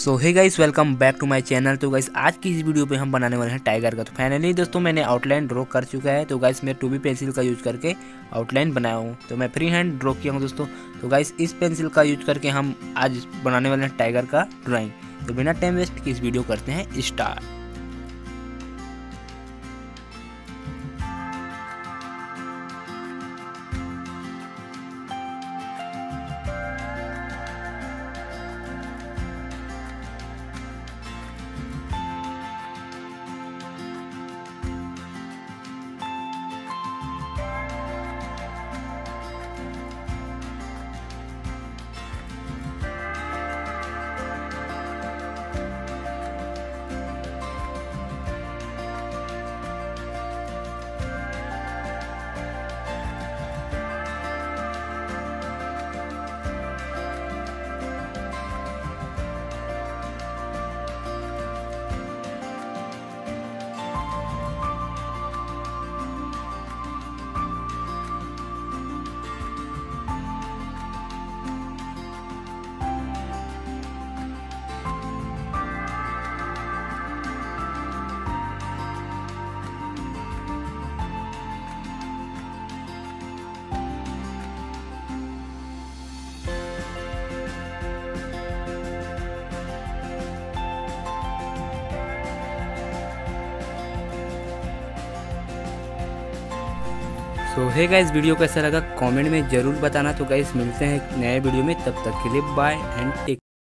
So hey guys welcome back to my channel तो guys आज की इस वीडियो पे हम बनाने वाले हैं टाइगर का। तो फाइनली दोस्तों, मैंने आउटलाइन ड्रॉ कर चुका है। तो गाइस मैं टू बी पेंसिल का यूज़ करके आउटलाइन बनाया हूँ। तो मैं फ्री हैंड ड्रॉ किया हूँ दोस्तों। तो गाइस इस पेंसिल का यूज़ करके हम आज बनाने वाले हैं टाइगर का ड्राइंग तो बिना टाइम वेस्ट की इस वीडियो करते हैं स्टार्ट सो है गाइस वीडियो कैसा लगा? कमेंट में ज़रूर बताना। तो गाइस मिलते हैं नए वीडियो में। तब तक के लिए बाय एंड टेक